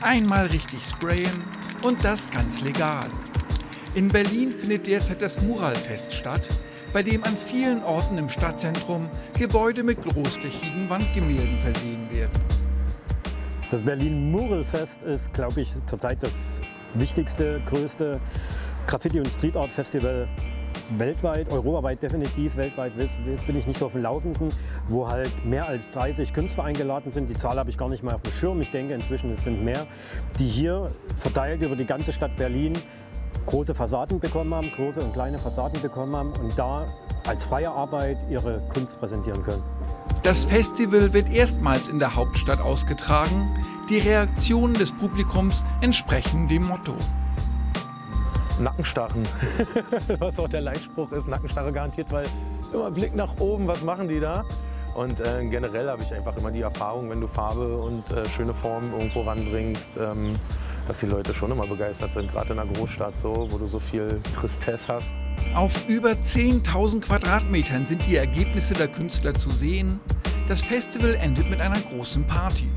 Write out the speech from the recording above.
Einmal richtig sprayen und das ganz legal. In Berlin findet derzeit das Muralfest statt, bei dem an vielen Orten im Stadtzentrum Gebäude mit großflächigen Wandgemälden versehen werden. Das Berlin Muralfest ist, glaube ich, zurzeit das wichtigste, größte Graffiti- und Street Art Festival weltweit, europaweit definitiv, weltweit bin ich nicht so auf dem Laufenden, wo halt mehr als 30 Künstler eingeladen sind. Die Zahl habe ich gar nicht mal auf dem Schirm. Ich denke inzwischen es sind mehr, die hier verteilt über die ganze Stadt Berlin große Fassaden bekommen haben, große und kleine Fassaden bekommen haben und da als freie Arbeit ihre Kunst präsentieren können. Das Festival wird erstmals in der Hauptstadt ausgetragen. Die Reaktionen des Publikums entsprechen dem Motto. Nackenstarren, was auch der Leitspruch ist, Nackenstarre garantiert, weil immer Blick nach oben, was machen die da? Und äh, generell habe ich einfach immer die Erfahrung, wenn du Farbe und äh, schöne Formen irgendwo ranbringst, ähm, dass die Leute schon immer begeistert sind, gerade in einer Großstadt so, wo du so viel Tristesse hast. Auf über 10.000 Quadratmetern sind die Ergebnisse der Künstler zu sehen. Das Festival endet mit einer großen Party.